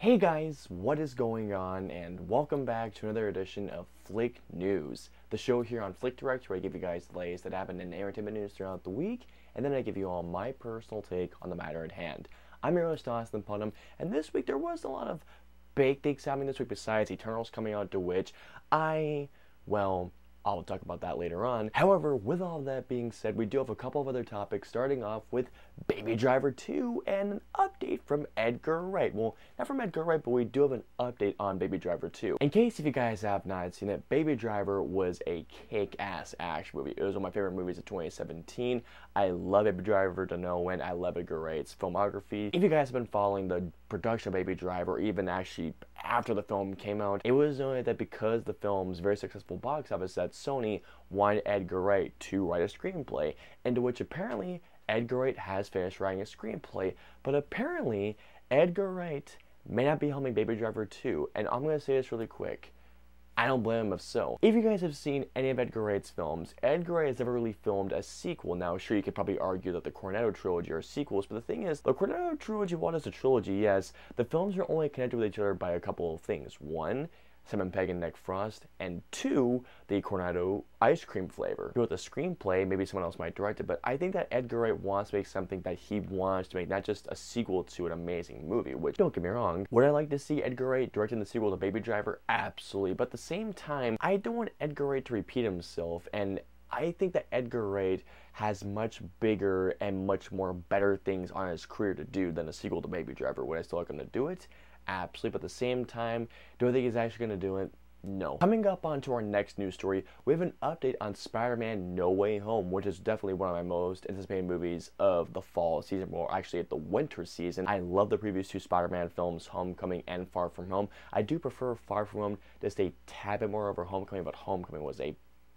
Hey guys, what is going on? And welcome back to another edition of Flick News, the show here on Flick Direct where I give you guys the latest that happened in entertainment news throughout the week, and then I give you all my personal take on the matter at hand. I'm your host, Austin Putnam, and this week there was a lot of big things happening this week besides Eternals coming out to which I, well, I'll talk about that later on. However, with all that being said, we do have a couple of other topics, starting off with Baby Driver 2 and an update from Edgar Wright. Well, not from Edgar Wright, but we do have an update on Baby Driver 2. In case if you guys have not seen it, Baby Driver was a kick-ass action movie. It was one of my favorite movies of 2017. I love Baby Driver to no end. I love Edgar Wright's filmography. If you guys have been following the production of Baby Driver, even actually after the film came out, it was known that because the film's very successful box office, that Sony wanted Edgar Wright to write a screenplay, into which apparently Edgar Wright has finished writing a screenplay, but apparently Edgar Wright may not be helming Baby Driver 2, and I'm going to say this really quick. I don't blame him if so. If you guys have seen any of Edgar Wright's films, Edgar Wright has never really filmed a sequel. Now, sure, you could probably argue that the Cornetto trilogy are sequels, but the thing is, the Cornetto trilogy, what is a trilogy? Yes, the films are only connected with each other by a couple of things. One, Simon Pegg and Nick Frost, and two, the Cornetto ice cream flavor. With the screenplay, maybe someone else might direct it, but I think that Edgar Wright wants to make something that he wants to make, not just a sequel to an amazing movie, which, don't get me wrong, would I like to see Edgar Wright directing the sequel to Baby Driver? Absolutely, but at the same time, I don't want Edgar Wright to repeat himself, and I think that Edgar Wright has much bigger and much more better things on his career to do than a sequel to Baby Driver. Would I still like him to do it? Absolutely. But at the same time, do I think he's actually going to do it? No. Coming up onto our next news story, we have an update on Spider-Man No Way Home, which is definitely one of my most anticipated movies of the fall season, or actually at the winter season. I love the previous two Spider-Man films, Homecoming and Far From Home. I do prefer Far From Home just a tad bit more over Homecoming, but Homecoming was a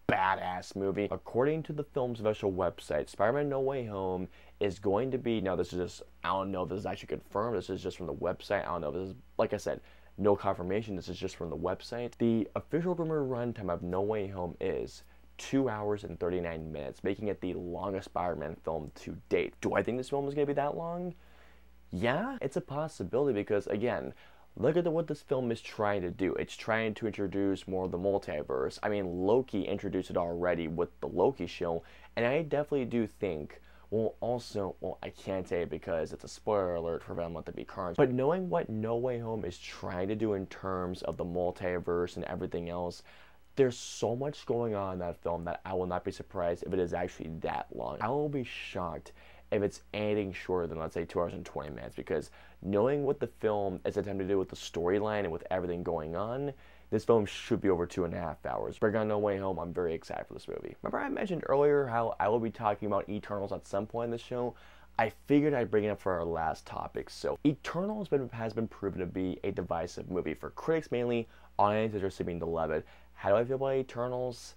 badass movie. According to the film's official website, Spider-Man No Way Home is going to be, now this is just, I don't know if this is actually confirmed, this is just from the website, I don't know, this is, like I said, no confirmation, this is just from the website. The official rumor runtime of No Way Home is 2 hours and 39 minutes, making it the longest Spider-Man film to date. Do I think this film is going to be that long? Yeah, it's a possibility because, again, Look at the, what this film is trying to do. It's trying to introduce more of the multiverse. I mean, Loki introduced it already with the Loki show, and I definitely do think. Well, also, well, I can't say it because it's a spoiler alert for them. Let there be carnage. But knowing what No Way Home is trying to do in terms of the multiverse and everything else, there's so much going on in that film that I will not be surprised if it is actually that long. I will be shocked if it's anything shorter than let's say two hours and 20 minutes because knowing what the film is attempting to do with the storyline and with everything going on this film should be over two and a half hours. Bring on No Way Home, I'm very excited for this movie. Remember I mentioned earlier how I will be talking about Eternals at some point in the show? I figured I'd bring it up for our last topic. So Eternals has been proven to be a divisive movie for critics mainly, audiences are seeming to love it. How do I feel about Eternals?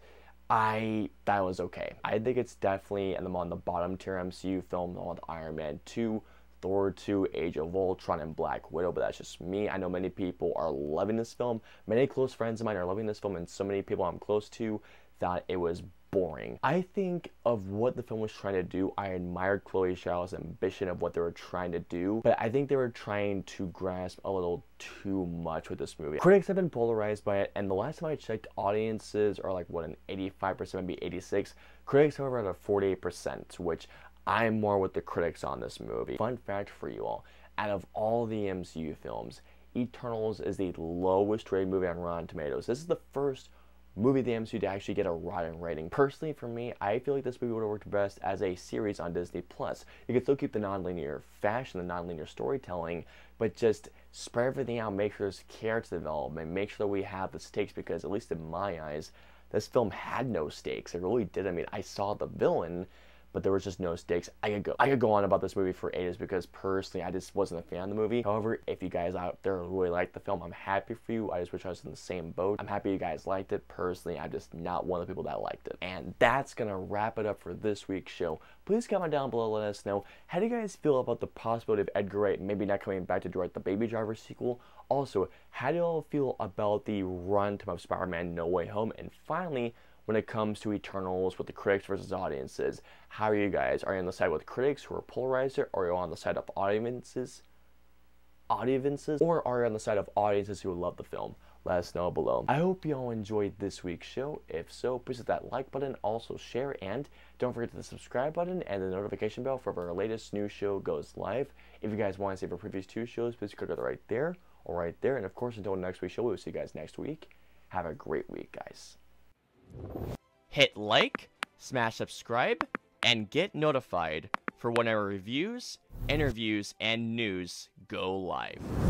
I that was okay. I think it's definitely and I'm on the bottom tier MCU film with Iron Man 2, Thor 2, Age of Ultron, and Black Widow, but that's just me. I know many people are loving this film. Many close friends of mine are loving this film, and so many people I'm close to thought it was boring. I think of what the film was trying to do. I admired Chloe Zhao's ambition of what they were trying to do, but I think they were trying to grasp a little too much with this movie. Critics have been polarized by it, and the last time I checked, audiences are like what an 85%, maybe 86. Critics, however, at a 48%, which I'm more with the critics on this movie. Fun fact for you all: out of all the MCU films, Eternals is the lowest rated movie on Rotten Tomatoes. This is the first movie the MCU to actually get a rotten rating. Personally, for me, I feel like this movie would have worked best as a series on Disney Plus. You could still keep the nonlinear fashion, the nonlinear storytelling, but just spread everything out, make sure there's character development, make sure that we have the stakes because at least in my eyes, this film had no stakes. It really did. I mean, I saw the villain but there was just no stakes. I could go I could go on about this movie for ages because personally I just wasn't a fan of the movie. However, if you guys out there really like the film, I'm happy for you. I just wish I was in the same boat. I'm happy you guys liked it. Personally, I'm just not one of the people that liked it. And that's gonna wrap it up for this week's show. Please comment down below, let us know. How do you guys feel about the possibility of Edgar Wright maybe not coming back to direct the Baby Driver sequel? Also, how do you all feel about the runtime of Spider-Man No Way Home? And finally, when it comes to Eternals with the critics versus audiences. How are you guys? Are you on the side with critics who are polarized, or are you on the side of audiences audiences or are you on the side of audiences who love the film? Let us know below. I hope you all enjoyed this week's show. If so, please hit that like button, also share, and don't forget the subscribe button and the notification bell for our latest new show goes live. If you guys want to see our previous two shows, please click it right there or right there. And of course, until next week's show, we'll see you guys next week. Have a great week, guys. Hit like, smash subscribe, and get notified for when our reviews, interviews, and news go live.